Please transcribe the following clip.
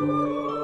Música